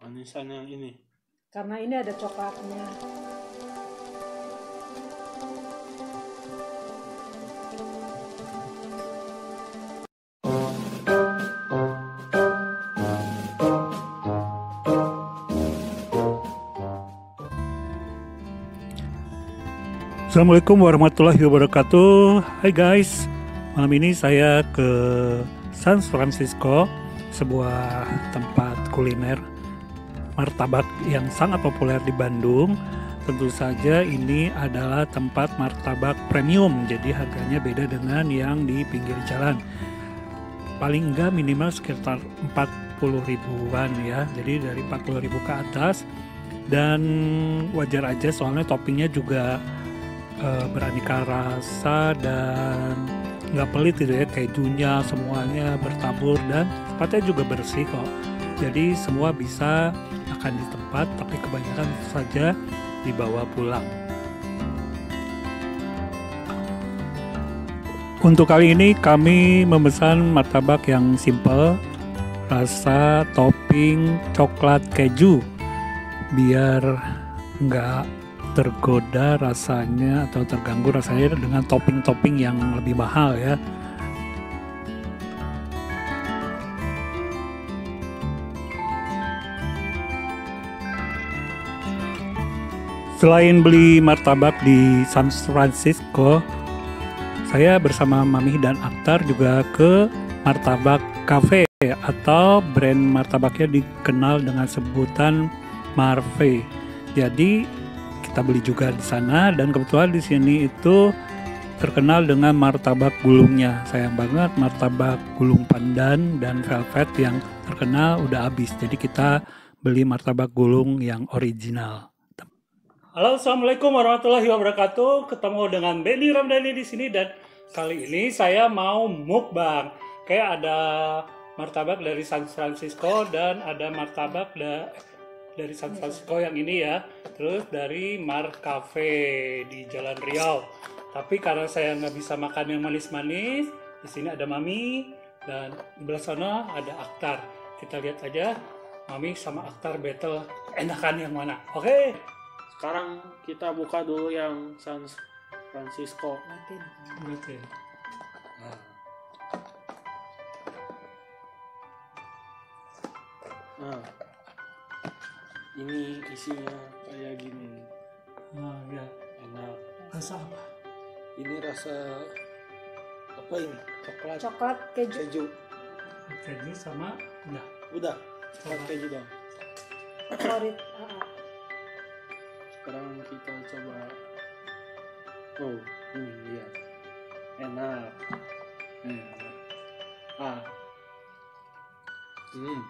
Manisan yang ini. Karena ini ada coklatnya. Assalamualaikum warahmatullahi wabarakatuh. Hai guys, malam ini saya ke San Francisco, sebuah tempat kuliner martabak yang sangat populer di Bandung. Tentu saja ini adalah tempat martabak premium, jadi harganya beda dengan yang di pinggir jalan. Paling enggak minimal sekitar 40 ribuan ya, jadi dari 40 ribu ke atas. Dan wajar aja soalnya toppingnya juga uh, beraneka rasa dan nggak pelit gitu ya kejunya semuanya bertabur dan tempatnya juga bersih kok jadi semua bisa makan di tempat tapi kebanyakan saja dibawa pulang untuk kali ini kami memesan martabak yang simple rasa topping coklat keju biar nggak tergoda rasanya atau terganggu rasanya dengan topping-topping yang lebih mahal ya. Selain beli martabak di San Francisco, saya bersama Mami dan Aktar juga ke Martabak Cafe atau brand martabaknya dikenal dengan sebutan Marve. Jadi kita beli juga di sana dan kebetulan di sini itu terkenal dengan martabak gulungnya. Sayang banget martabak gulung pandan dan velvet yang terkenal udah habis. Jadi kita beli martabak gulung yang original. Halo, assalamualaikum warahmatullahi wabarakatuh. Ketemu dengan Benny Ramdhani di sini dan kali ini saya mau mukbang. Kayak ada martabak dari San Francisco dan ada martabak da dari San Francisco yang ini ya. Terus dari Mar Cafe di Jalan Riau. Tapi karena saya nggak bisa makan yang manis-manis, di sini ada Mami dan di belah sana ada Aktar. Kita lihat aja Mami sama Aktar battle enakan yang mana. Oke. Okay? Sekarang kita buka dulu yang San Francisco. Makin. Oke. Nah. Nah, ini isinya kayak gini, Nah, ya. enak. Rasa apa? Ini rasa apa ini? Coklat, Coklat keju. keju. Keju sama udah. Udah, coklat keju dong. Favorit. Ah, ah. Sekarang kita coba. Oh, ini lihat. Enak. Hmm. Ah. Hmm.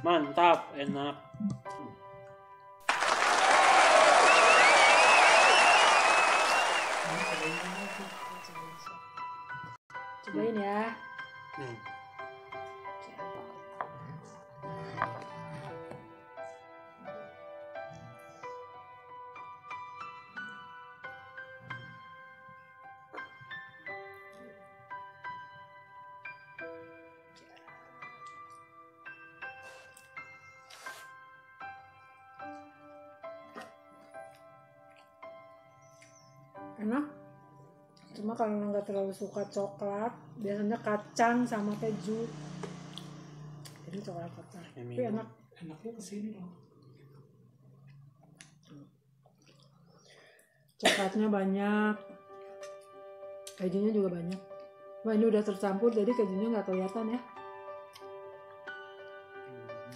Mantap, enak. Cobain ya. Hmm. Enak. Cuma kalau nggak terlalu suka coklat, biasanya kacang sama keju. Ini coklat kacang. Yang Tapi enak. Enaknya ke sini loh. Coklatnya banyak. Kejunya juga banyak. Wah ini udah tercampur jadi kejunya nggak kelihatan ya.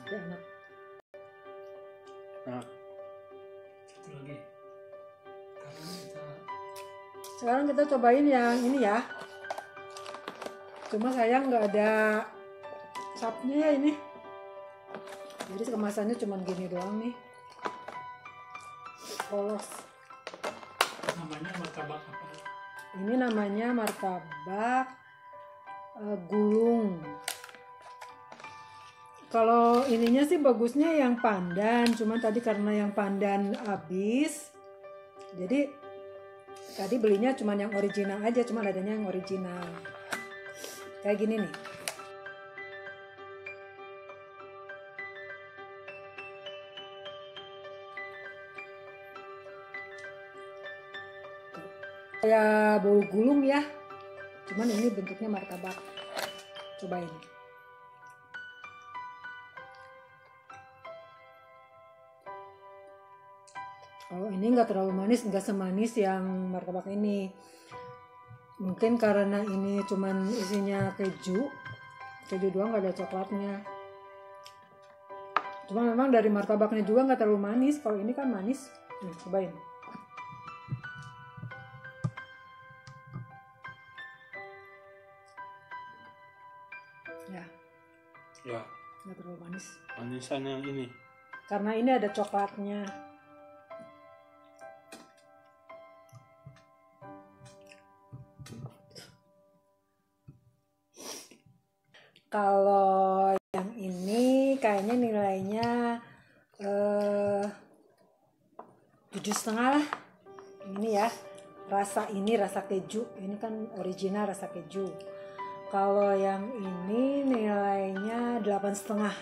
Tapi enak. Nah, Satu lagi. Sekarang kita cobain yang ini ya. Cuma sayang nggak ada sapnya ya ini. Jadi kemasannya cuma gini doang nih. Polos. namanya martabak apa? Ini namanya martabak eh, gulung. Kalau ininya sih bagusnya yang pandan, cuman tadi karena yang pandan habis, jadi tadi belinya cuma yang original aja cuma adanya yang original. Kayak gini nih. Kayak bau gulung ya. Cuman ini bentuknya martabak. Cobain. Kalau ini nggak terlalu manis nggak semanis yang martabak ini. Mungkin karena ini cuman isinya keju. Keju doang nggak ada coklatnya. Cuma memang dari martabaknya juga nggak terlalu manis. Kalau ini kan manis. Nih cobain. Ya. Ya, nggak terlalu manis. Manisan yang ini. karena ini ada coklatnya kalau yang ini kayaknya nilainya eh tujuh setengah lah. Ini ya rasa ini rasa keju. Ini kan original rasa keju. Kalau yang ini nilainya delapan setengah.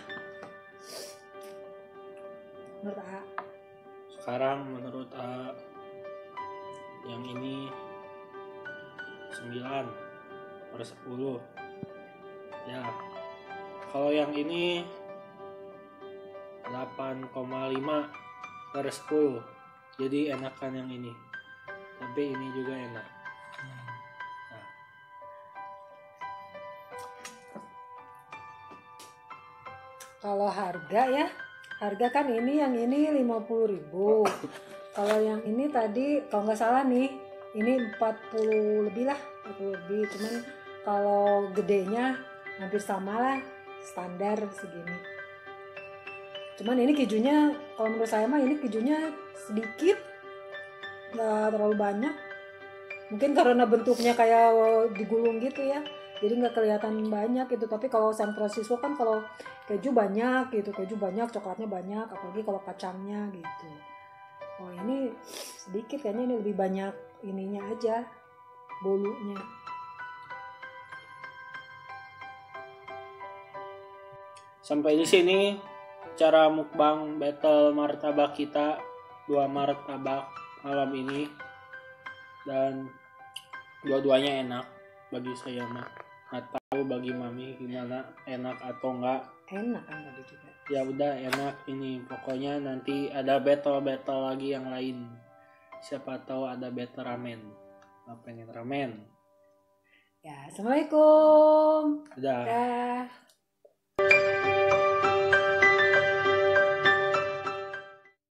Menurut A. Sekarang menurut A yang ini 9 per 10. Ya. Kalau yang ini 8,5 per 10. Jadi enakan yang ini. Tapi ini juga enak. Nah, kalau harga ya harga kan ini yang ini 50.000 kalau yang ini tadi kalau nggak salah nih ini 40 lebih lah 40 lebih cuman kalau gedenya hampir sama lah standar segini. Cuman ini kejunya kalau menurut saya mah ini kejunya sedikit nggak terlalu banyak. Mungkin karena bentuknya kayak digulung gitu ya jadi nggak kelihatan banyak gitu. Tapi kalau San Francisco kan kalau keju banyak gitu keju banyak coklatnya banyak apalagi kalau kacangnya gitu. Oh ini sedikit kayaknya ini lebih banyak ininya aja bolunya sampai di sini cara mukbang battle martabak kita dua martabak malam ini. Dan dua-duanya enak bagi saya mah nggak tahu bagi mami gimana enak atau enggak enak kan tadi juga ya udah enak ini. Pokoknya nanti ada battle battle lagi yang lain. Siapa tahu ada battle ramen. Pengen ramen. Ya assalamualaikum. Dah